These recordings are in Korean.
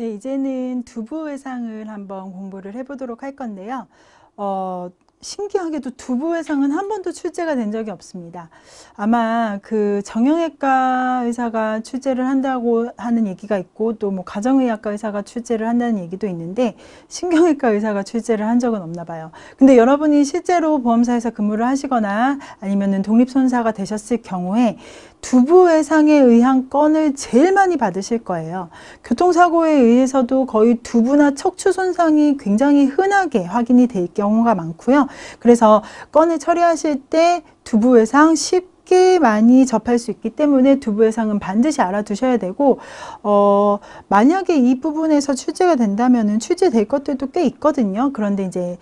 네, 이제는 두부 외상을 한번 공부를 해보도록 할 건데요. 어, 신기하게도 두부 외상은 한 번도 출제가 된 적이 없습니다. 아마 그 정형외과 의사가 출제를 한다고 하는 얘기가 있고 또 뭐 가정의학과 의사가 출제를 한다는 얘기도 있는데 신경외과 의사가 출제를 한 적은 없나 봐요. 근데 여러분이 실제로 보험사에서 근무를 하시거나 아니면은 독립손사가 되셨을 경우에 두부 외상에 의한 건을 제일 많이 받으실 거예요. 교통사고에 의해서도 거의 두부나 척추 손상이 굉장히 흔하게 확인이 될 경우가 많고요. 그래서 건을 처리하실 때 두부 외상 쉽게 많이 접할 수 있기 때문에 두부 외상은 반드시 알아두셔야 되고 어 만약에 이 부분에서 출제가 된다면은 출제될 것들도 꽤 있거든요. 그런데 이제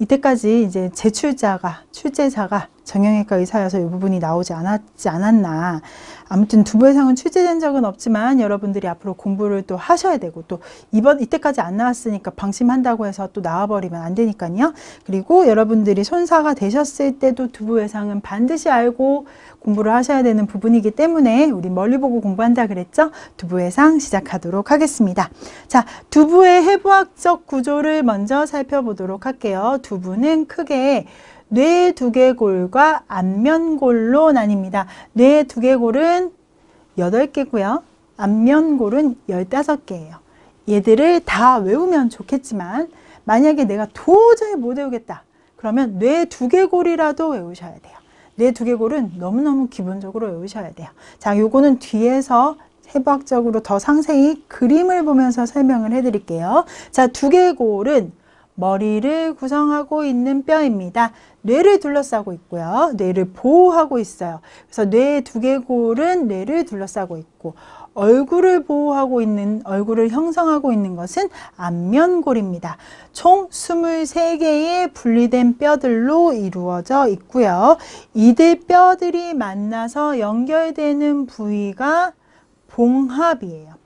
이때까지 이제 제출자가 출제자가 정형외과 의사여서 이 부분이 나오지 않았지 않았나. 아무튼 두부의상은 출제된 적은 없지만 여러분들이 앞으로 공부를 또 하셔야 되고 또 이번 이때까지 안 나왔으니까 방심한다고 해서 또 나와버리면 안 되니까요. 그리고 여러분들이 손사가 되셨을 때도 두부의상은 반드시 알고 공부를 하셔야 되는 부분이기 때문에 우리 멀리 보고 공부한다 그랬죠? 두부의상 시작하도록 하겠습니다. 자, 두부의 해부학적 구조를 먼저 살펴보도록 할게요. 두부는 크게 뇌 두개골과 안면골로 나뉩니다. 뇌 두개골은 8개고요. 안면골은 15개예요. 얘들을 다 외우면 좋겠지만 만약에 내가 도저히 못 외우겠다. 그러면 뇌 두개골이라도 외우셔야 돼요. 뇌 두개골은 너무너무 기본적으로 외우셔야 돼요. 자, 요거는 뒤에서 해부학적으로 더 상세히 그림을 보면서 설명을 해드릴게요. 자, 두개골은 머리를 구성하고 있는 뼈입니다. 뇌를 둘러싸고 있고요. 뇌를 보호하고 있어요. 그래서 뇌 두개골은 뇌를 둘러싸고 있고 얼굴을 보호하고 있는 얼굴을 형성하고 있는 것은 안면골입니다. 총 23개의 분리된 뼈들로 이루어져 있고요. 이들 뼈들이 만나서 연결되는 부위가 봉합이에요.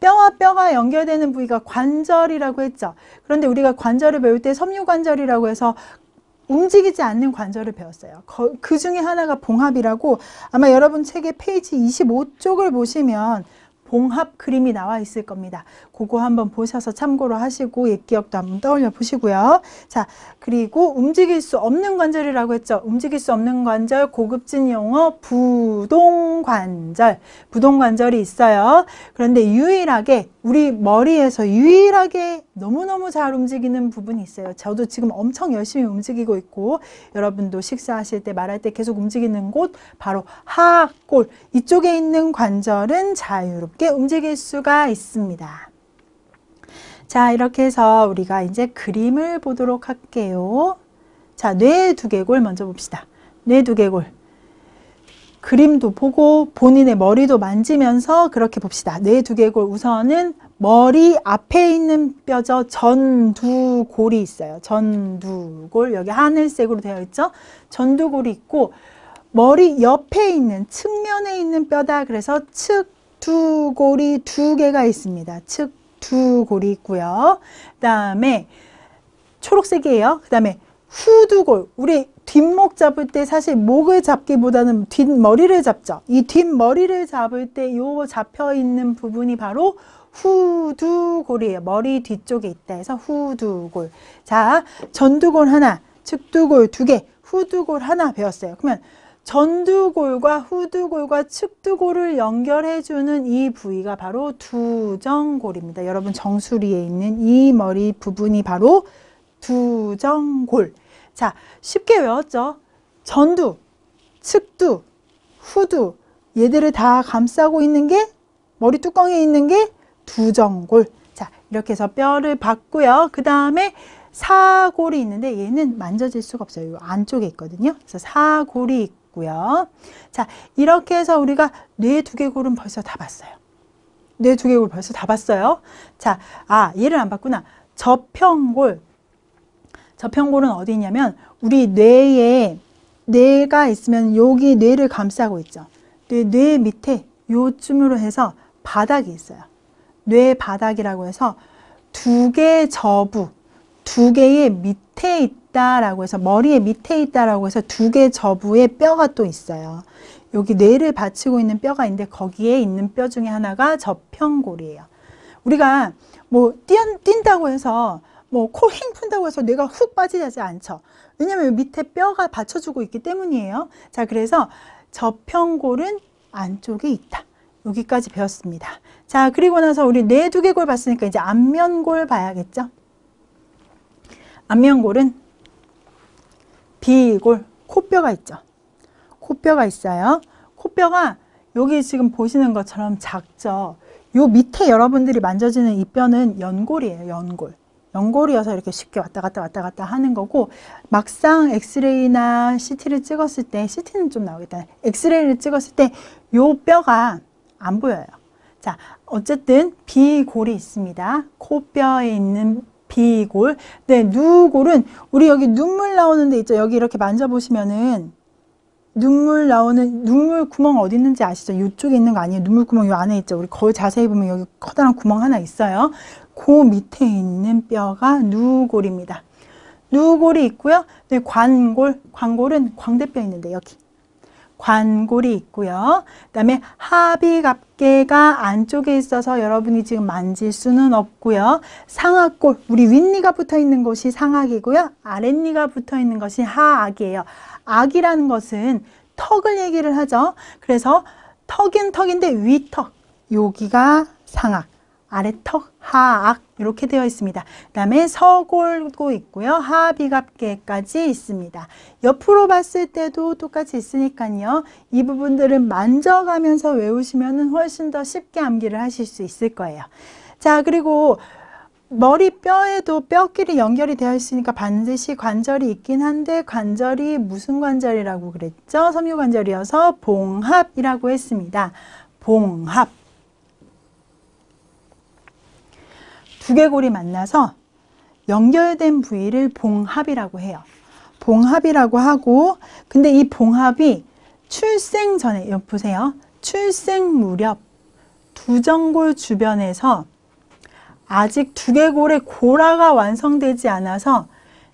뼈와 뼈가 연결되는 부위가 관절이라고 했죠. 그런데 우리가 관절을 배울 때 섬유관절이라고 해서 움직이지 않는 관절을 배웠어요. 그 중에 하나가 봉합이라고 아마 여러분 책의 페이지 25쪽을 보시면 봉합 그림이 나와 있을 겁니다. 그거 한번 보셔서 참고로 하시고 옛 기억도 한번 떠올려 보시고요. 자, 그리고 움직일 수 없는 관절이라고 했죠. 움직일 수 없는 관절, 고급진 용어 부동관절. 부동관절이 있어요. 그런데 유일하게 우리 머리에서 유일하게 너무너무 잘 움직이는 부분이 있어요. 저도 지금 엄청 열심히 움직이고 있고 여러분도 식사하실 때 말할 때 계속 움직이는 곳 바로 하악골 이쪽에 있는 관절은 자유롭게 움직일 수가 있습니다. 자, 이렇게 해서 우리가 이제 그림을 보도록 할게요. 자, 뇌 두개골 먼저 봅시다. 뇌 두개골. 그림도 보고 본인의 머리도 만지면서 그렇게 봅시다. 뇌 두개골 우선은 머리 앞에 있는 뼈죠. 전두골이 있어요. 전두골. 여기 하늘색으로 되어 있죠. 전두골이 있고 머리 옆에 있는 측면에 있는 뼈다. 그래서 측두골이 두 개가 있습니다. 측두 골이 있고요. 그 다음에 초록색이에요. 그 다음에 후두골. 우리 뒷목 잡을 때 사실 목을 잡기보다는 뒷머리를 잡죠. 이 뒷머리를 잡을 때 요 잡혀 있는 부분이 바로 후두골이에요. 머리 뒤쪽에 있다 해서 후두골. 자, 전두골 하나, 측두골 두 개, 후두골 하나 배웠어요. 그러면 전두골과 후두골과 측두골을 연결해주는 이 부위가 바로 두정골입니다. 여러분 정수리에 있는 이 머리 부분이 바로 두정골. 자, 쉽게 외웠죠? 전두, 측두, 후두 얘들을 다 감싸고 있는 게 머리 뚜껑에 있는 게 두정골. 자, 이렇게 해서 뼈를 받고요. 그 다음에 사골이 있는데 얘는 만져질 수가 없어요. 안쪽에 있거든요. 그래서 사골이 있고 있고요. 자, 이렇게 해서 우리가 뇌 두개골은 벌써 다 봤어요. 뇌 두개골 벌써 다 봤어요. 자, 아, 얘를 안 봤구나. 저평골. 저평골은 어디 있냐면 우리 뇌에 뇌가 있으면 여기 뇌를 감싸고 있죠. 뇌, 뇌 밑에 요쯤으로 해서 바닥이 있어요. 뇌 바닥이라고 해서 두 개 저부, 두 개의 밑에 있다라고 해서 머리의 밑에 있다라고 해서 두 개 저부의 뼈가 또 있어요. 여기 뇌를 받치고 있는 뼈가 있는데 거기에 있는 뼈 중에 하나가 저평골이에요. 우리가 뭐 뛰, 뛴다고 해서 뭐코힝 푼다고 해서 뇌가 훅 빠지지 않죠. 왜냐하면 밑에 뼈가 받쳐주고 있기 때문이에요. 자, 그래서 저평골은 안쪽에 있다. 여기까지 배웠습니다. 자, 그리고 나서 우리 뇌 두개골 봤으니까 이제 안면골 봐야겠죠. 안면골은 비골, 코뼈가 있죠. 코뼈가 있어요. 코뼈가 여기 지금 보시는 것처럼 작죠. 요 밑에 여러분들이 만져지는 이 뼈는 연골이에요. 연골. 연골이어서 이렇게 쉽게 왔다 갔다 왔다 갔다 하는 거고 막상 엑스레이나 CT를 찍었을 때 CT는 좀 나오겠다. 엑스레이를 찍었을 때 요 뼈가 안 보여요. 자, 어쨌든 비골이 있습니다. 코뼈에 있는 비골. 네, 누골은 우리 여기 눈물 나오는 데 있죠. 여기 이렇게 만져보시면은 눈물 나오는 눈물 구멍 어디 있는지 아시죠? 이쪽에 있는 거 아니에요. 눈물 구멍 이 안에 있죠. 우리 거울 자세히 보면 여기 커다란 구멍 하나 있어요. 그 밑에 있는 뼈가 누골입니다. 누골이 있고요. 네, 관골, 관골은 광대뼈 있는데 여기 관골이 있고요. 그다음에 하비갑계가 안쪽에 있어서 여러분이 지금 만질 수는 없고요. 상악골, 우리 윗니가 붙어 있는 곳이 상악이고요. 아랫니가 붙어 있는 것이 하악이에요. 악이라는 것은 턱을 얘기를 하죠. 그래서 턱은 턱인데 위턱, 여기가 상악, 아래턱, 하악 이렇게 되어 있습니다. 그 다음에 서골도 있고요. 하비갑계까지 있습니다. 옆으로 봤을 때도 똑같이 있으니까요. 이 부분들은 만져가면서 외우시면 훨씬 더 쉽게 암기를 하실 수 있을 거예요. 자, 그리고 머리 뼈에도 뼈끼리 연결이 되어 있으니까 반드시 관절이 있긴 한데 관절이 무슨 관절이라고 그랬죠? 섬유관절이어서 봉합이라고 했습니다. 봉합. 두개골이 만나서 연결된 부위를 봉합이라고 해요. 봉합이라고 하고 근데 이 봉합이 출생 전에 보세요. 출생 무렵 두정골 주변에서 아직 두개골의 고라가 완성되지 않아서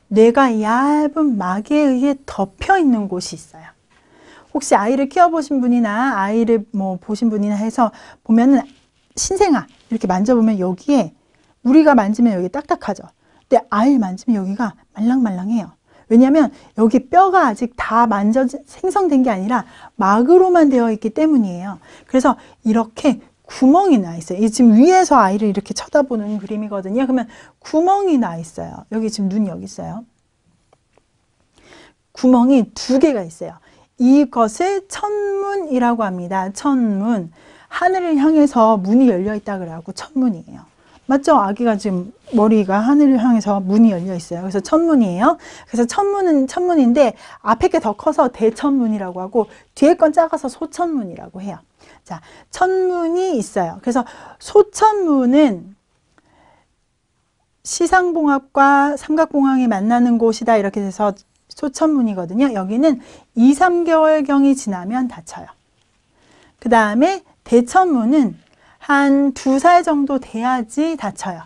뇌가 얇은 막에 의해 덮여 있는 곳이 있어요. 혹시 아이를 키워보신 분이나 아이를 뭐 보신 분이나 해서 보면은 신생아 이렇게 만져보면 여기에 우리가 만지면 여기 딱딱하죠. 근데 아이를 만지면 여기가 말랑말랑해요. 왜냐하면 여기 뼈가 아직 다 만져 생성된 게 아니라 막으로만 되어 있기 때문이에요. 그래서 이렇게 구멍이 나 있어요. 이 지금 위에서 아이를 이렇게 쳐다보는 그림이거든요. 그러면 구멍이 나 있어요. 여기 지금 눈이 여기 있어요. 구멍이 두 개가 있어요. 이것을 천문이라고 합니다. 천문. 하늘을 향해서 문이 열려 있다 그래갖고 천문이에요. 맞죠? 아기가 지금 머리가 하늘을 향해서 문이 열려 있어요. 그래서 천문이에요. 그래서 천문은 천문인데 앞에 게 더 커서 대천문이라고 하고 뒤에 건 작아서 소천문이라고 해요. 자, 천문이 있어요. 그래서 소천문은 시상봉합과 삼각공항이 만나는 곳이다 이렇게 돼서 소천문이거든요. 여기는 2, 3개월경이 지나면 닫혀요. 그 다음에 대천문은 한 두 살 정도 돼야지 닫혀요.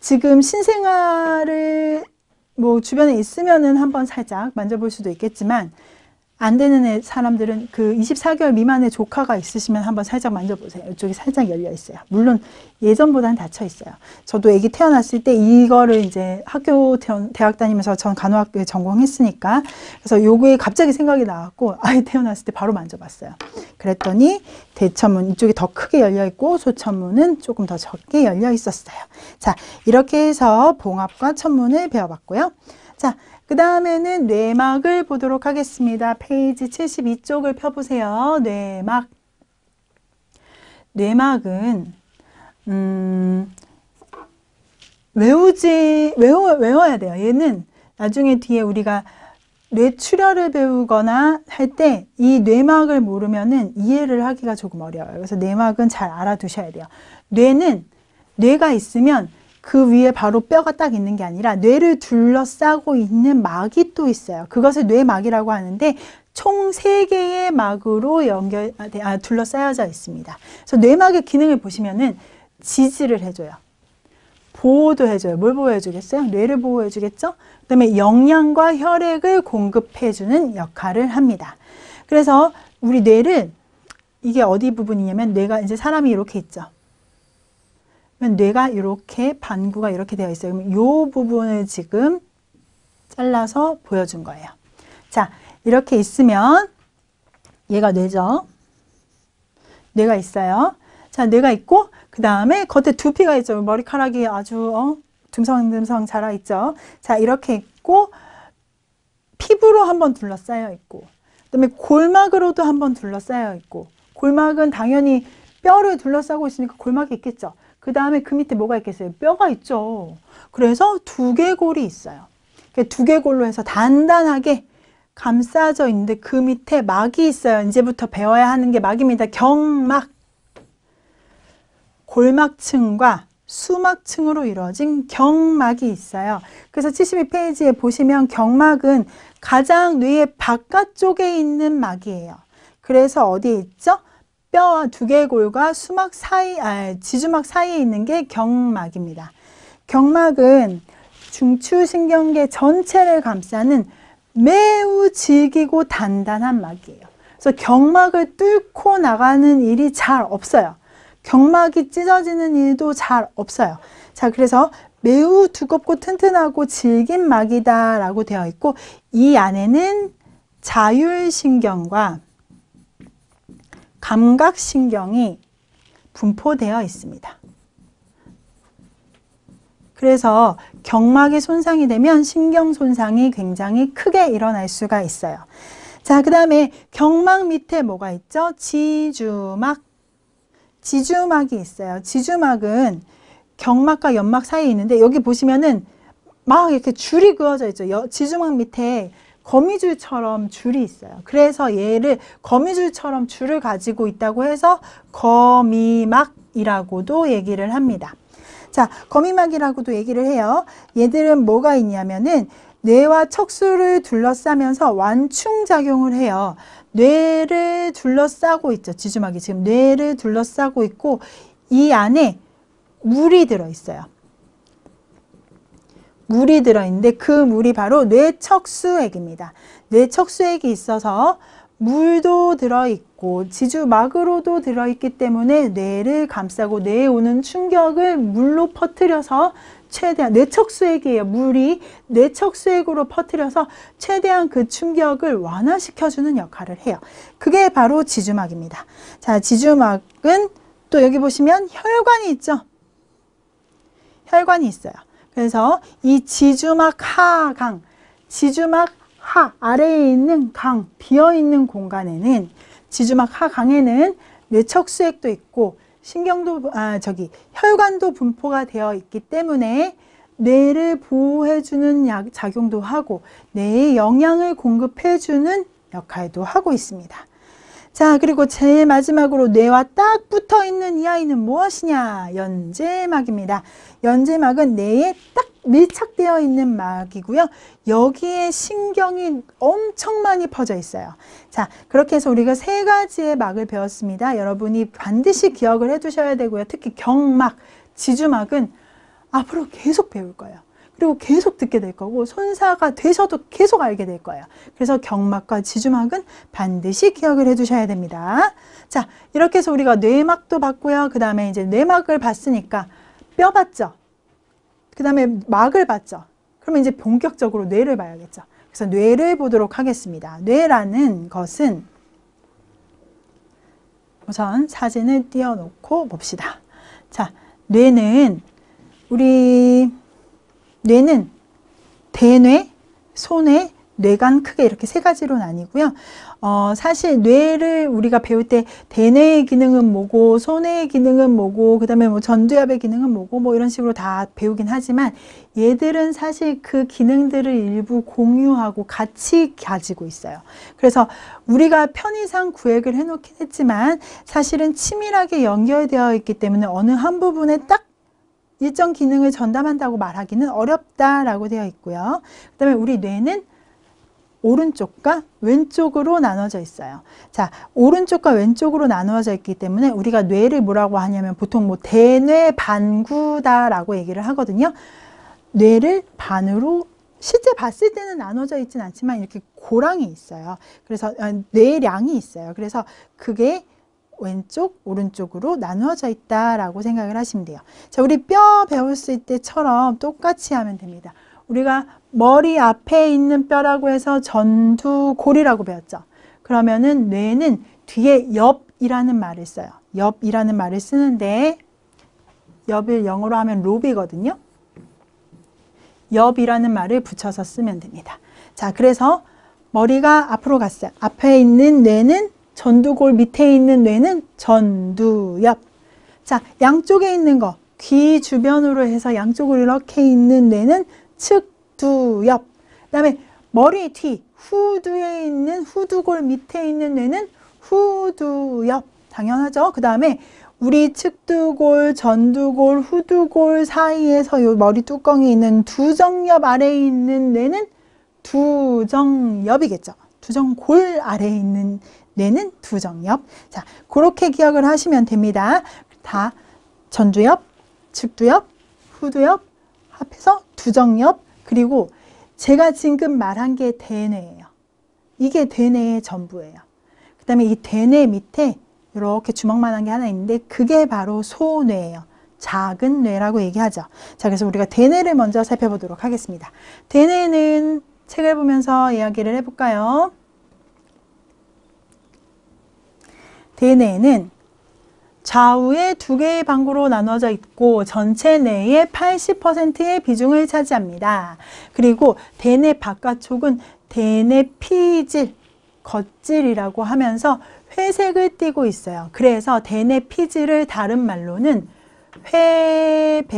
지금 신생아를 뭐 주변에 있으면은 한번 살짝 만져볼 수도 있겠지만 안 되는 사람들은 그 24개월 미만의 조카가 있으시면 한번 살짝 만져보세요. 이쪽이 살짝 열려 있어요. 물론 예전보다는 닫혀 있어요. 저도 아기 태어났을 때 이거를 이제 학교 대학 다니면서 전 간호학교에 전공했으니까 그래서 요게 갑자기 생각이 나왔고 아이 태어났을 때 바로 만져봤어요. 그랬더니 대천문 이쪽이 더 크게 열려 있고 소천문은 조금 더 적게 열려 있었어요. 자 이렇게 해서 봉합과 천문을 배워봤고요. 자 그 다음에는 뇌막을 보도록 하겠습니다. 페이지 72쪽을 펴보세요. 뇌막. 뇌막은 음, 외우지 외워 외워야 돼요. 얘는 나중에 뒤에 우리가 뇌출혈을 배우거나 할 때 이 뇌막을 모르면은 이해를 하기가 조금 어려워요. 그래서 뇌막은 잘 알아두셔야 돼요. 뇌는 뇌가 있으면 그 위에 바로 뼈가 딱 있는 게 아니라 뇌를 둘러싸고 있는 막이 또 있어요. 그것을 뇌막이라고 하는데 총 세개의 막으로 연결, 아, 둘러싸여져 있습니다. 그래서 뇌막의 기능을 보시면은 지지를 해줘요. 보호도 해줘요. 뭘 보호해주겠어요? 뇌를 보호해주겠죠? 그 다음에 영양과 혈액을 공급해주는 역할을 합니다. 그래서 우리 뇌를 이게 어디 부분이냐면 뇌가 이제 사람이 이렇게 있죠. 뇌가 이렇게 반구가 이렇게 되어 있어요. 그럼 이 부분을 지금 잘라서 보여준 거예요. 자, 이렇게 있으면 얘가 뇌죠. 뇌가 있어요. 자, 뇌가 있고 그 다음에 겉에 두피가 있죠. 머리카락이 아주 어, 듬성듬성 자라 있죠. 자, 이렇게 있고 피부로 한번 둘러싸여 있고 그다음에 골막으로도 한번 둘러싸여 있고 골막은 당연히 뼈를 둘러싸고 있으니까 골막이 있겠죠. 그 다음에 그 밑에 뭐가 있겠어요? 뼈가 있죠. 그래서 두개골이 있어요. 두개골로 해서 단단하게 감싸져 있는데 그 밑에 막이 있어요. 이제부터 배워야 하는 게 막입니다. 경막. 골막층과 수막층으로 이루어진 경막이 있어요. 그래서 72페이지에 보시면 경막은 가장 뇌의 바깥쪽에 있는 막이에요. 그래서 어디에 있죠? 뼈와 두개골과 수막 사이, 아, 지주막 사이에 있는 게 경막입니다. 경막은 중추신경계 전체를 감싸는 매우 질기고 단단한 막이에요. 그래서 경막을 뚫고 나가는 일이 잘 없어요. 경막이 찢어지는 일도 잘 없어요. 자, 그래서 매우 두껍고 튼튼하고 질긴 막이다라고 되어 있고 이 안에는 자율신경과 감각신경이 분포되어 있습니다. 그래서 경막이 손상이 되면 신경 손상이 굉장히 크게 일어날 수가 있어요. 자, 그 다음에 경막 밑에 뭐가 있죠? 지주막. 지주막이 있어요. 지주막은 경막과 연막 사이에 있는데 여기 보시면은 막 이렇게 줄이 그어져 있죠. 지주막 밑에 거미줄처럼 줄이 있어요. 그래서 얘를 거미줄처럼 줄을 가지고 있다고 해서 거미막이라고도 얘기를 합니다. 자, 거미막이라고도 얘기를 해요. 얘들은 뭐가 있냐면은 뇌와 척수를 둘러싸면서 완충작용을 해요. 뇌를 둘러싸고 있죠. 지주막이 지금 뇌를 둘러싸고 있고 이 안에 물이 들어있어요. 물이 들어있는데 그 물이 바로 뇌척수액입니다. 뇌척수액이 있어서 물도 들어있고 지주막으로도 들어있기 때문에 뇌를 감싸고 뇌에 오는 충격을 물로 퍼뜨려서 최대한 뇌척수액이에요. 물이 뇌척수액으로 퍼뜨려서 최대한 그 충격을 완화시켜주는 역할을 해요. 그게 바로 지주막입니다. 자, 지주막은 또 여기 보시면 혈관이 있죠. 혈관이 있어요. 그래서 이 지주막 하강, 지주막 하 아래에 있는 강, 비어 있는 공간에는 지주막 하강에는 뇌척수액도 있고 신경도 아 저기 혈관도 분포가 되어 있기 때문에 뇌를 보호해주는 약, 작용도 하고 뇌에 영양을 공급해주는 역할도 하고 있습니다. 자 그리고 제일 마지막으로 뇌와 딱 붙어 있는 이 아이는 무엇이냐 연제막입니다. 연제막은 뇌에 딱 밀착되어 있는 막이고요. 여기에 신경이 엄청 많이 퍼져 있어요. 자, 그렇게 해서 우리가 세 가지의 막을 배웠습니다. 여러분이 반드시 기억을 해 두셔야 되고요. 특히 경막, 지주막은 앞으로 계속 배울 거예요. 그리고 계속 듣게 될 거고 손사가 되셔도 계속 알게 될 거예요. 그래서 경막과 지주막은 반드시 기억을 해 두셔야 됩니다. 자, 이렇게 해서 우리가 뇌막도 봤고요. 그 다음에 이제 뇌막을 봤으니까 뼈 봤죠? 그 다음에 막을 봤죠? 그러면 이제 본격적으로 뇌를 봐야겠죠? 그래서 뇌를 보도록 하겠습니다. 뇌라는 것은 우선 사진을 띄워놓고 봅시다. 자, 뇌는 우리 뇌는 대뇌, 소뇌, 뇌간 크게 이렇게 세 가지로 나뉘고요. 어, 사실 뇌를 우리가 배울 때 대뇌의 기능은 뭐고 소뇌의 기능은 뭐고 그다음에 뭐 전두엽의 기능은 뭐고 뭐 이런 식으로 다 배우긴 하지만 얘들은 사실 그 기능들을 일부 공유하고 같이 가지고 있어요. 그래서 우리가 편의상 구획을 해놓긴 했지만 사실은 치밀하게 연결되어 있기 때문에 어느 한 부분에 딱 일정 기능을 전담한다고 말하기는 어렵다라고 되어 있고요. 그 다음에 우리 뇌는 오른쪽과 왼쪽으로 나눠져 있어요. 자, 오른쪽과 왼쪽으로 나누어져 있기 때문에 우리가 뇌를 뭐라고 하냐면 보통 뭐 대뇌 반구다라고 얘기를 하거든요. 뇌를 반으로 실제 봤을 때는 나눠져 있진 않지만 이렇게 고랑이 있어요. 그래서 어, 뇌량이 있어요. 그래서 그게 왼쪽, 오른쪽으로 나누어져 있다라고 생각을 하시면 돼요. 자, 우리 뼈 배웠을 때처럼 똑같이 하면 됩니다. 우리가 머리 앞에 있는 뼈라고 해서 전두골이라고 배웠죠. 그러면은 뇌는 뒤에 옆이라는 말을 써요. 옆이라는 말을 쓰는데 옆을 영어로 하면 로비거든요. 옆이라는 말을 붙여서 쓰면 됩니다. 자, 그래서 머리가 앞으로 갔어요. 앞에 있는 뇌는 전두골 밑에 있는 뇌는 전두엽. 자, 양쪽에 있는 거, 귀 주변으로 해서 양쪽으로 이렇게 있는 뇌는 측두엽. 그 다음에 머리 뒤, 후두에 있는 후두골 밑에 있는 뇌는 후두엽. 당연하죠. 그 다음에 우리 측두골, 전두골, 후두골 사이에서 요 머리 뚜껑이 있는 두정엽 아래에 있는 뇌는 두정엽이겠죠. 두정골 아래에 있는 뇌는 두 정엽. 자, 그렇게 기억을 하시면 됩니다. 다 전두엽, 측두엽, 후두엽 합해서 두정엽 그리고 제가 지금 말한 게 대뇌예요. 이게 대뇌의 전부예요. 그 다음에 이 대뇌 밑에 이렇게 주먹만한 게 하나 있는데 그게 바로 소뇌예요. 작은 뇌라고 얘기하죠. 자, 그래서 우리가 대뇌를 먼저 살펴보도록 하겠습니다. 대뇌는 책을 보면서 이야기를 해볼까요? 대뇌는 좌우에 두 개의 방구로 나눠져 있고 전체 뇌의 80%의 비중을 차지합니다. 그리고 대뇌 바깥쪽은 대뇌 피질, 겉질이라고 하면서 회색을 띠고 있어요. 그래서 대뇌 피질을 다른 말로는 회백질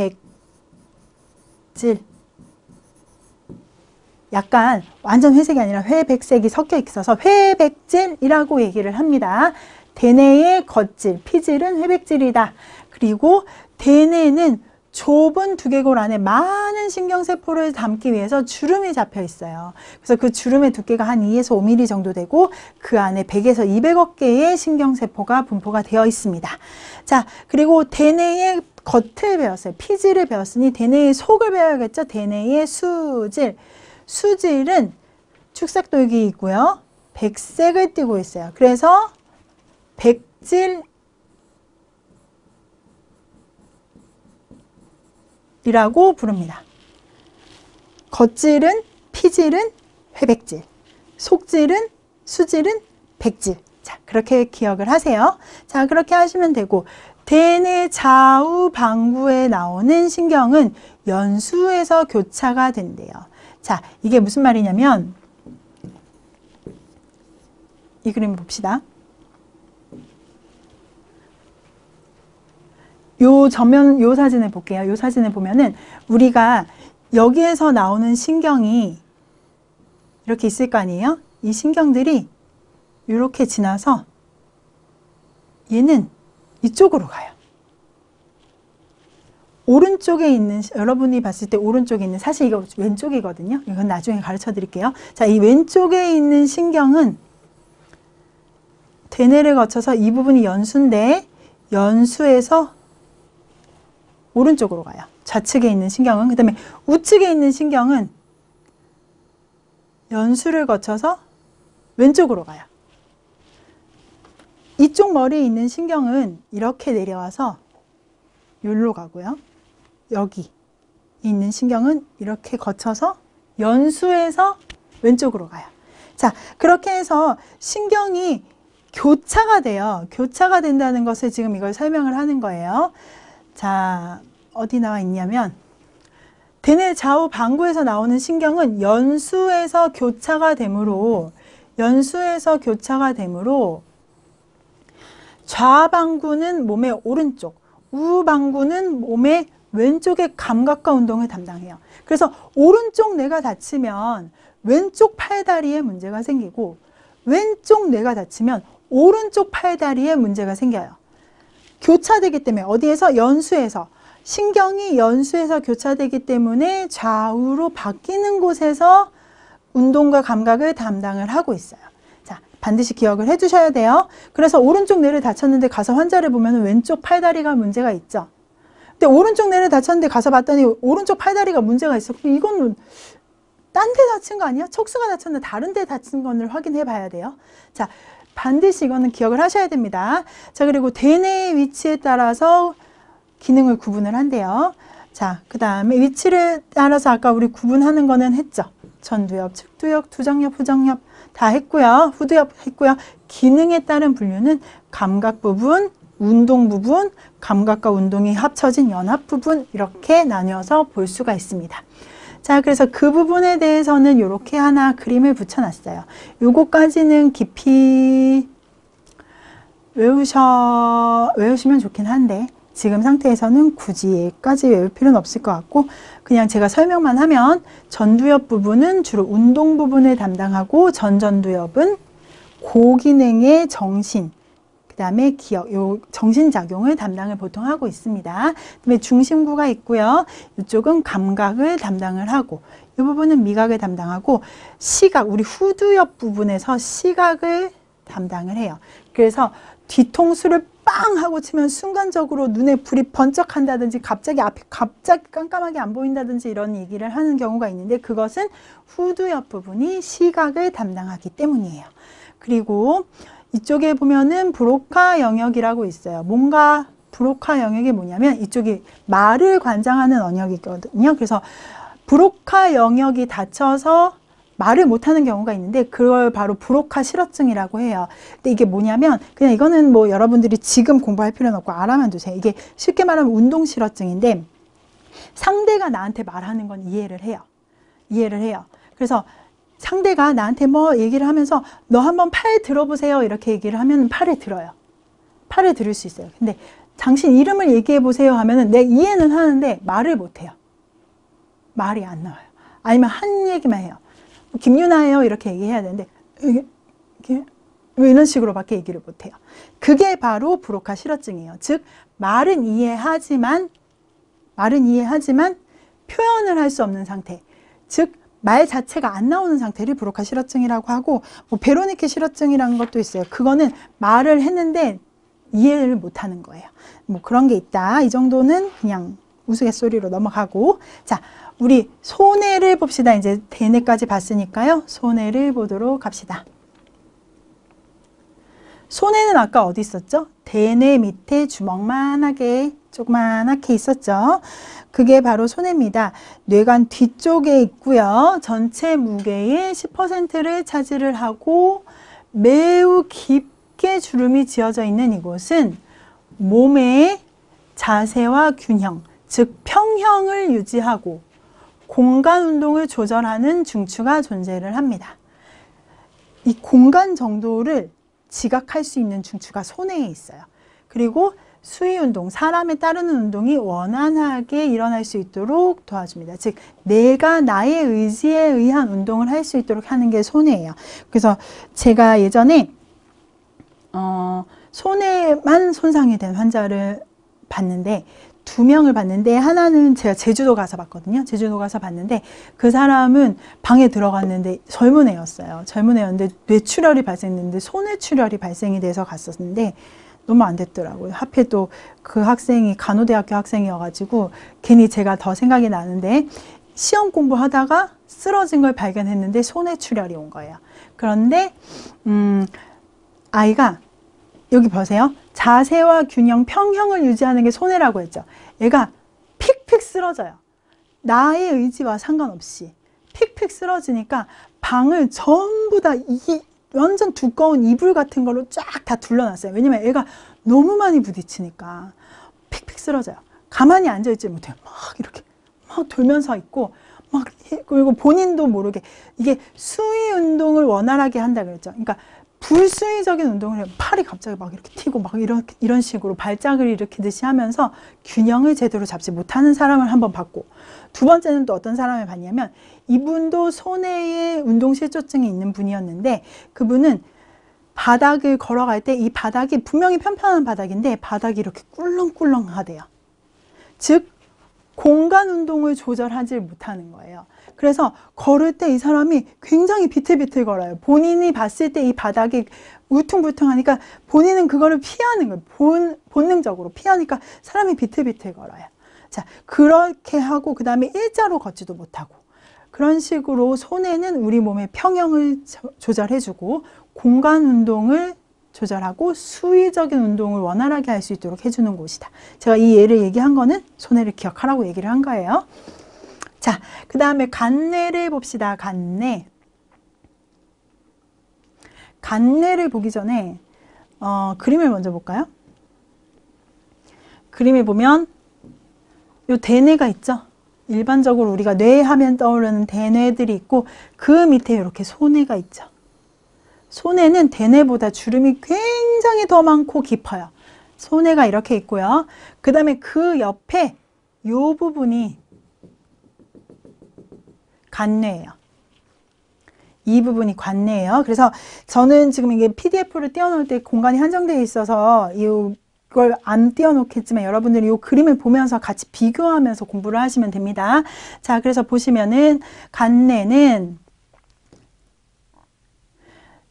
약간 완전 회색이 아니라 회백색이 섞여 있어서 회백질이라고 얘기를 합니다. 대뇌의 겉질, 피질은 회백질이다. 그리고 대뇌는 좁은 두개골 안에 많은 신경세포를 담기 위해서 주름이 잡혀 있어요. 그래서 그 주름의 두께가 한 2에서 5mm 정도 되고 그 안에 100에서 200억 개의 신경세포가 분포가 되어 있습니다. 자, 그리고 대뇌의 겉을 배웠어요. 피질을 배웠으니 대뇌의 속을 배워야겠죠. 대뇌의 수질. 수질은 축삭돌기 있고요. 백색을 띠고 있어요. 그래서 백질 이라고 부릅니다. 겉질은 피질은 회백질, 속질은 수질은 백질. 자, 그렇게 기억을 하세요. 자, 그렇게 하시면 되고 대뇌 좌우 방구에 나오는 신경은 연수에서 교차가 된대요. 자, 이게 무슨 말이냐면 이 그림 봅시다. 요 전면 요 사진을 볼게요. 요 사진을 보면은 우리가 여기에서 나오는 신경이 이렇게 있을 거 아니에요? 이 신경들이 이렇게 지나서 얘는 이쪽으로 가요. 오른쪽에 있는 여러분이 봤을 때 오른쪽에 있는 사실 이거 왼쪽이거든요. 이건 나중에 가르쳐 드릴게요. 자, 이 왼쪽에 있는 신경은 대뇌를 거쳐서 이 부분이 연수인데 연수에서 오른쪽으로 가요. 좌측에 있는 신경은 그 다음에 우측에 있는 신경은 연수를 거쳐서 왼쪽으로 가요. 이쪽 머리에 있는 신경은 이렇게 내려와서 여기로 가고요. 여기 있는 신경은 이렇게 거쳐서 연수에서 왼쪽으로 가요. 자, 그렇게 해서 신경이 교차가 돼요. 교차가 된다는 것을 지금 이걸 설명을 하는 거예요. 자, 어디 나와 있냐면 대뇌 좌우 방구에서 나오는 신경은 연수에서 교차가 되므로 연수에서 교차가 되므로 좌방구는 몸의 오른쪽, 우방구는 몸의 왼쪽의 감각과 운동을 담당해요. 그래서 오른쪽 뇌가 다치면 왼쪽 팔다리에 문제가 생기고 왼쪽 뇌가 다치면 오른쪽 팔다리에 문제가 생겨요. 교차되기 때문에 어디에서 연수에서 신경이 연수에서 교차되기 때문에 좌우로 바뀌는 곳에서 운동과 감각을 담당을 하고 있어요. 자, 반드시 기억을 해 주셔야 돼요. 그래서 오른쪽 뇌를 다쳤는데 가서 환자를 보면 왼쪽 팔다리가 문제가 있죠. 근데 오른쪽 뇌를 다쳤는데 가서 봤더니 오른쪽 팔다리가 문제가 있어. 그럼 이거는 딴데 다친 거 아니야? 척수가 다쳤는데 다른 데 다친 거를 확인해 봐야 돼요. 자, 반드시 이거는 기억을 하셔야 됩니다. 자, 그리고 대뇌의 위치에 따라서 기능을 구분을 한대요. 자, 그 다음에 위치를 따라서 아까 우리 구분하는 거는 했죠. 전두엽, 측두엽, 두정엽, 후정엽 다 했고요. 후두엽 했고요. 기능에 따른 분류는 감각 부분, 운동 부분, 감각과 운동이 합쳐진 연합 부분 이렇게 나뉘어서 볼 수가 있습니다. 자, 그래서 그 부분에 대해서는 이렇게 하나 그림을 붙여놨어요. 요거까지는 깊이 외우셔, 외우시면 좋긴 한데 지금 상태에서는 굳이 여기까지 외울 필요는 없을 것 같고 그냥 제가 설명만 하면 전두엽 부분은 주로 운동 부분을 담당하고 전전두엽은 고기능의 정신, 그 다음에 기억, 요 정신작용을 담당을 보통 하고 있습니다. 그 다음에 중심구가 있고요. 이쪽은 감각을 담당을 하고 이 부분은 미각을 담당하고 시각, 우리 후두엽 부분에서 시각을 담당을 해요. 그래서 뒤통수를 빵 하고 치면 순간적으로 눈에 불이 번쩍한다든지 갑자기 앞이 갑자기 깜깜하게 안 보인다든지 이런 얘기를 하는 경우가 있는데 그것은 후두엽 부분이 시각을 담당하기 때문이에요. 그리고 이쪽에 보면은 브로카 영역이라고 있어요. 뭔가 브로카 영역이 뭐냐면 이쪽이 말을 관장하는 영역이거든요. 그래서 브로카 영역이 닫혀서 말을 못하는 경우가 있는데 그걸 바로 브로카 실어증이라고 해요. 근데 이게 뭐냐면 그냥 이거는 뭐 여러분들이 지금 공부할 필요는 없고 알아만 두세요. 이게 쉽게 말하면 운동 실어증인데 상대가 나한테 말하는 건 이해를 해요. 이해를 해요. 그래서 상대가 나한테 뭐 얘기를 하면서 너 한번 팔 들어보세요 이렇게 얘기를 하면 팔을 들어요. 팔을 들을 수 있어요. 근데 당신 이름을 얘기해 보세요 하면은 내 이해는 하는데 말을 못 해요. 말이 안 나와요. 아니면 한 얘기만 해요. 김유나예요 이렇게 얘기해야 되는데 이게, 이게 왜 이런 식으로 밖에 얘기를 못 해요. 그게 바로 브로카 실어증이에요. 즉 말은 이해하지만 말은 이해하지만 표현을 할 수 없는 상태. 즉 말 자체가 안 나오는 상태를 브로카 실어증이라고 하고 뭐 베로니케 실어증이라는 것도 있어요. 그거는 말을 했는데 이해를 못 하는 거예요. 뭐 그런 게 있다. 이 정도는 그냥 우스갯소리로 넘어가고 자, 우리 손해를 봅시다. 이제 대뇌까지 봤으니까요. 손해를 보도록 합시다. 손해는 아까 어디 있었죠? 대뇌 밑에 주먹만하게 조그만하게 있었죠. 그게 바로 손해입니다. 뇌관 뒤쪽에 있고요. 전체 무게의 10%를 차지를 하고 매우 깊게 주름이 지어져 있는 이곳은 몸의 자세와 균형, 즉 평형을 유지하고 공간 운동을 조절하는 중추가 존재를 합니다. 이 공간 정도를 지각할 수 있는 중추가 손해에 있어요. 그리고 수위 운동, 사람에 따르는 운동이 원활하게 일어날 수 있도록 도와줍니다. 즉, 내가 나의 의지에 의한 운동을 할 수 있도록 하는 게 손해예요. 그래서 제가 예전에 어, 손해만 손상이 된 환자를 봤는데 두 명을 봤는데 하나는 제가 제주도 가서 봤거든요. 제주도 가서 봤는데 그 사람은 방에 들어갔는데 젊은 애였어요. 젊은 애였는데 뇌출혈이 발생했는데 손해출혈이 발생이 돼서 갔었는데 너무 안 됐더라고요. 하필 또 그 학생이 간호대학교 학생이어가지고 괜히 제가 더 생각이 나는데 시험 공부하다가 쓰러진 걸 발견했는데 손해출혈이 온 거예요. 그런데 음, 아이가 여기 보세요. 자세와 균형, 평형을 유지하는 게 손해라고 했죠. 얘가 픽픽 쓰러져요. 나의 의지와 상관없이 픽픽 쓰러지니까 방을 전부 다 이 완전 두꺼운 이불 같은 걸로 쫙 다 둘러놨어요. 왜냐면 애가 너무 많이 부딪히니까 픽픽 쓰러져요. 가만히 앉아있지 못해요. 막 이렇게 막 돌면서 있고 막 그리고 본인도 모르게 이게 수위 운동을 원활하게 한다 그랬죠. 그러니까 불수의적인 운동을 해요. 팔이 갑자기 막 이렇게 튀고 막 이런, 이런 식으로 발작을 일으키듯이 하면서 균형을 제대로 잡지 못하는 사람을 한번 봤고 두 번째는 또 어떤 사람을 봤냐면 이분도 손해에 운동실조증이 있는 분이었는데 그분은 바닥을 걸어갈 때 이 바닥이 분명히 편편한 바닥인데 바닥이 이렇게 꿀렁꿀렁 하대요. 즉 공간 운동을 조절하지 못하는 거예요. 그래서 걸을 때 이 사람이 굉장히 비틀비틀 걸어요. 본인이 봤을 때 이 바닥이 울퉁불퉁하니까 본인은 그거를 피하는 거예요. 본, 본능적으로 피하니까 사람이 비틀비틀 걸어요. 자, 그렇게 하고 그 다음에 일자로 걷지도 못하고 그런 식으로 손에는 우리 몸의 평형을 조- 조절해주고 공간 운동을 조절하고 수위적인 운동을 원활하게 할 수 있도록 해주는 곳이다. 제가 이 예를 얘기한 거는 손해를 기억하라고 얘기를 한 거예요. 자, 그 다음에 간내를 봅시다. 간내. 간내를 보기 전에 어, 그림을 먼저 볼까요? 그림을 보면 요 대뇌가 있죠. 일반적으로 우리가 뇌 하면 떠오르는 대뇌들이 있고 그 밑에 이렇게 소뇌가 있죠. 소뇌는 대뇌보다 주름이 굉장히 더 많고 깊어요. 소뇌가 이렇게 있고요. 그 다음에 그 옆에 요 부분이 간뇌예요. 이 부분이 관내예요. 그래서 저는 지금 이게 PDF를 띄워놓을 때 공간이 한정되어 있어서 이 걸 안 띄워놓겠지만 여러분들이 이 그림을 보면서 같이 비교하면서 공부를 하시면 됩니다. 자, 그래서 보시면은 간내는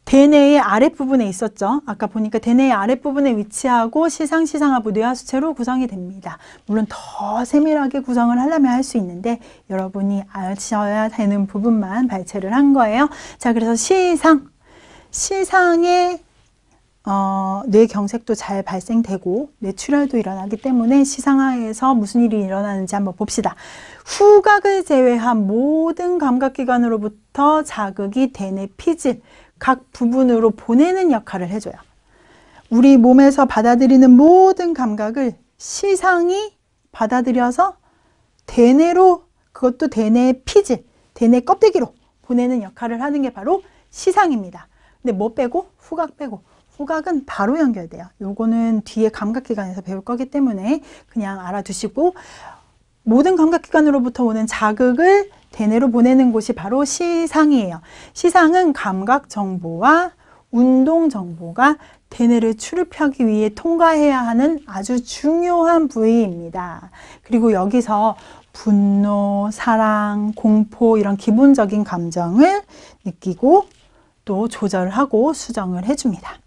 대뇌의 아랫부분에 있었죠. 아까 보니까 대뇌의 아랫부분에 위치하고 시상, 시상하부, 뇌하수체로 구성이 됩니다. 물론 더 세밀하게 구성을 하려면 할 수 있는데 여러분이 아셔야 되는 부분만 발췌를 한 거예요. 자, 그래서 시상, 시상의 어, 뇌경색도 잘 발생되고 뇌출혈도 일어나기 때문에 시상하에서 무슨 일이 일어나는지 한번 봅시다. 후각을 제외한 모든 감각기관으로부터 자극이 대뇌 피질, 각 부분으로 보내는 역할을 해줘요. 우리 몸에서 받아들이는 모든 감각을 시상이 받아들여서 대뇌로 그것도 대뇌의 피질, 대뇌 껍데기로 보내는 역할을 하는 게 바로 시상입니다. 근데 뭐 빼고? 후각 빼고. 후각은 바로 연결돼요. 요거는 뒤에 감각기관에서 배울 거기 때문에 그냥 알아두시고 모든 감각기관으로부터 오는 자극을 대뇌로 보내는 곳이 바로 시상이에요. 시상은 감각 정보와 운동 정보가 대뇌를 출입하기 위해 통과해야 하는 아주 중요한 부위입니다. 그리고 여기서 분노, 사랑, 공포 이런 기본적인 감정을 느끼고 또 조절하고 수정을 해줍니다.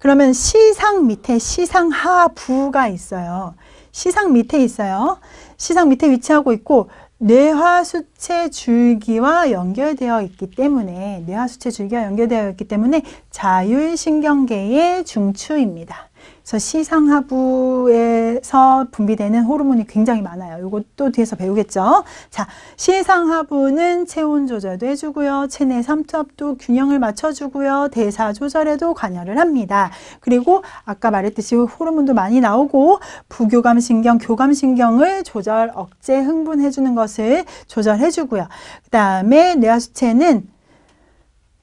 그러면 시상 밑에 시상하부가 있어요. 시상 밑에 있어요. 시상 밑에 위치하고 있고 뇌하수체 줄기와 연결되어 있기 때문에 뇌하수체 줄기와 연결되어 있기 때문에 자율신경계의 중추입니다. 그래서 시상하부에서 분비되는 호르몬이 굉장히 많아요. 이것도 뒤에서 배우겠죠. 자, 시상하부는 체온 조절도 해주고요. 체내 삼투압도 균형을 맞춰주고요. 대사 조절에도 관여를 합니다. 그리고 아까 말했듯이 호르몬도 많이 나오고 부교감신경, 교감신경을 조절, 억제, 흥분해주는 것을 조절해주고요. 그 다음에 뇌하수체는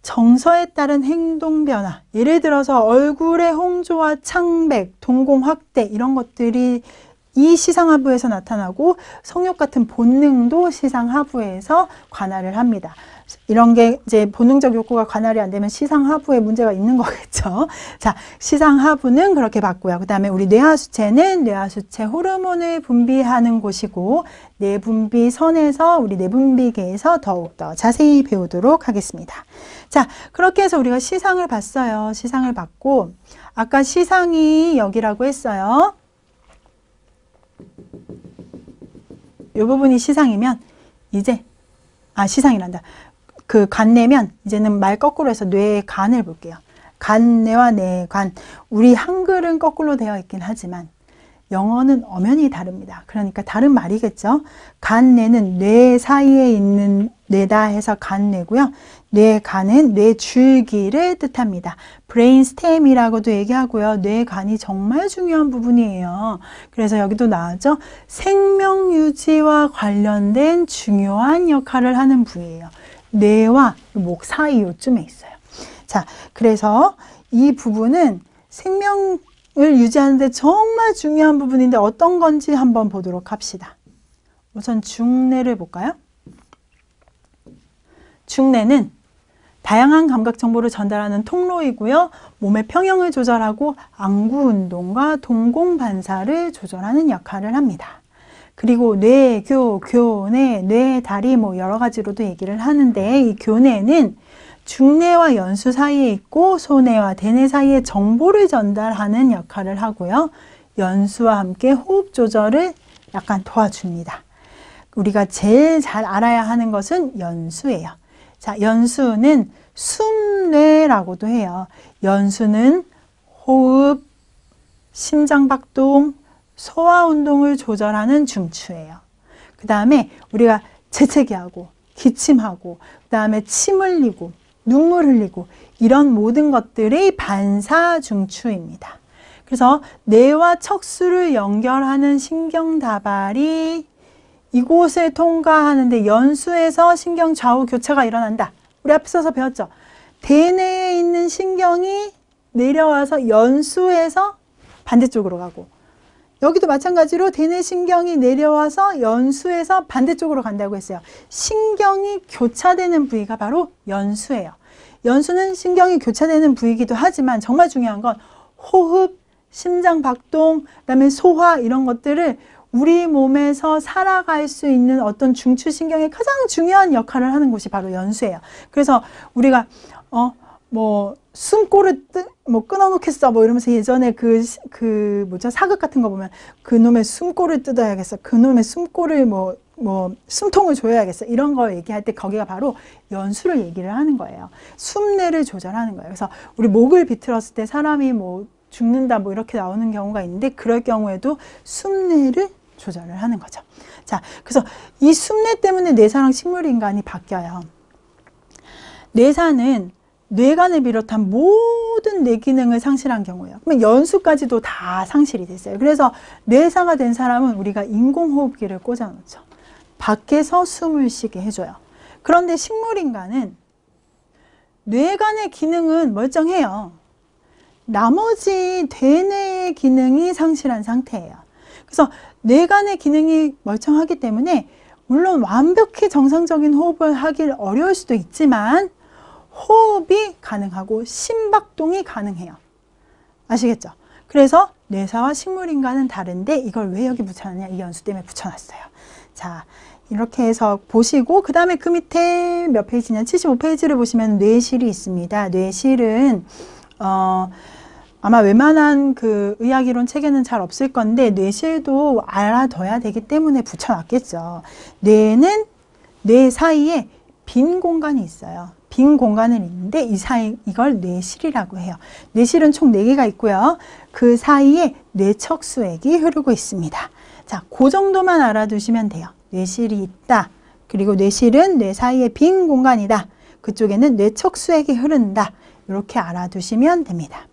정서에 따른 행동 변화, 예를 들어서 얼굴의 홍조와 창백, 동공 확대 이런 것들이 이 시상하부에서 나타나고 성욕 같은 본능도 시상하부에서 관할을 합니다. 이런 게 이제 본능적 욕구가 관할이 안 되면 시상하부에 문제가 있는 거겠죠. 자, 시상하부는 그렇게 봤고요. 그 다음에 우리 뇌하수체는 뇌하수체 호르몬을 분비하는 곳이고 내분비 선에서 우리 내분비계에서 더욱더 자세히 배우도록 하겠습니다. 자, 그렇게 해서 우리가 시상을 봤어요. 시상을 봤고 아까 시상이 여기라고 했어요. 이 부분이 시상이면 이제 아 시상이란다. 그 간내면 이제는 말 거꾸로 해서 뇌의 간을 볼게요. 간내와 뇌간 우리 한글은 거꾸로 되어 있긴 하지만 영어는 엄연히 다릅니다. 그러니까 다른 말이겠죠. 간내는 뇌 사이에 있는 뇌다 해서 간내고요. 뇌간은 뇌줄기를 뜻합니다. brain stem이라고도 얘기하고요. 뇌간이 정말 중요한 부분이에요. 그래서 여기도 나왔죠. 생명 유지와 관련된 중요한 역할을 하는 부위예요. 뇌와 목 사이 요쯤에 있어요. 자, 그래서 이 부분은 생명을 유지하는데 정말 중요한 부분인데 어떤 건지 한번 보도록 합시다. 우선 중뇌를 볼까요? 중뇌는 다양한 감각 정보를 전달하는 통로이고요. 몸의 평형을 조절하고 안구 운동과 동공 반사를 조절하는 역할을 합니다. 그리고 뇌 교, 교내, 뇌다리 뭐 여러 가지로도 얘기를 하는데 이 교내는 중뇌와 연수 사이에 있고 소뇌와 대뇌 사이에 정보를 전달하는 역할을 하고요. 연수와 함께 호흡 조절을 약간 도와줍니다. 우리가 제일 잘 알아야 하는 것은 연수예요. 자, 연수는 숨뇌라고도 해요. 연수는 호흡, 심장박동, 소화운동을 조절하는 중추예요. 그 다음에 우리가 재채기하고 기침하고 그 다음에 침 흘리고 눈물 흘리고 이런 모든 것들이 반사 중추입니다. 그래서 뇌와 척수를 연결하는 신경다발이 이곳을 통과하는데 연수에서 신경 좌우 교차가 일어난다. 우리 앞서서 배웠죠. 대뇌에 있는 신경이 내려와서 연수에서 반대쪽으로 가고 여기도 마찬가지로 대뇌 신경이 내려와서 연수에서 반대쪽으로 간다고 했어요. 신경이 교차되는 부위가 바로 연수예요. 연수는 신경이 교차되는 부위이기도 하지만 정말 중요한 건 호흡, 심장 박동, 그다음에 소화 이런 것들을 우리 몸에서 살아갈 수 있는 어떤 중추신경의 가장 중요한 역할을 하는 곳이 바로 연수예요. 그래서 우리가 어 뭐 숨골을 뜨, 뭐 끊어놓겠어 뭐 이러면서 예전에 그, 그 뭐죠? 사극 같은 거 보면 그놈의 숨골을 뜯어야겠어 그놈의 숨골을 뭐, 뭐 숨통을 조여야겠어 이런 거 얘기할 때 거기가 바로 연수를 얘기를 하는 거예요. 숨내를 조절하는 거예요. 그래서 우리 목을 비틀었을 때 사람이 뭐 죽는다 뭐 이렇게 나오는 경우가 있는데 그럴 경우에도 숨내를 조절을 하는 거죠 자 그래서 이 숨내 때문에 뇌사랑 식물인간이 바뀌어요 뇌사는 뇌관을 비롯한 모든 뇌 기능을 상실한 경우예요. 그러면 연수까지도 다 상실이 됐어요. 그래서 뇌사가 된 사람은 우리가 인공호흡기를 꽂아놓죠. 밖에서 숨을 쉬게 해줘요. 그런데 식물인간은 뇌관의 기능은 멀쩡해요. 나머지 대뇌의 기능이 상실한 상태예요. 그래서 뇌관의 기능이 멀쩡하기 때문에 물론 완벽히 정상적인 호흡을 하기 어려울 수도 있지만 호흡이 가능하고 심박동이 가능해요. 아시겠죠? 그래서 뇌사와 식물인간은 다른데 이걸 왜 여기 붙여놨냐? 이 연수 때문에 붙여놨어요. 자, 이렇게 해서 보시고 그 다음에 그 밑에 몇 페이지냐? 75페이지를 보시면 뇌실이 있습니다. 뇌실은 어, 아마 웬만한 그 의학이론 책에는 잘 없을 건데 뇌실도 알아둬야 되기 때문에 붙여놨겠죠. 뇌는 뇌 사이에 빈 공간이 있어요. 빈 공간은 있는데 이 사이 이걸 뇌실이라고 해요. 뇌실은 총 4개가 있고요. 그 사이에 뇌척수액이 흐르고 있습니다. 자, 그 정도만 알아두시면 돼요. 뇌실이 있다. 그리고 뇌실은 뇌 사이에 빈 공간이다. 그쪽에는 뇌척수액이 흐른다. 이렇게 알아두시면 됩니다.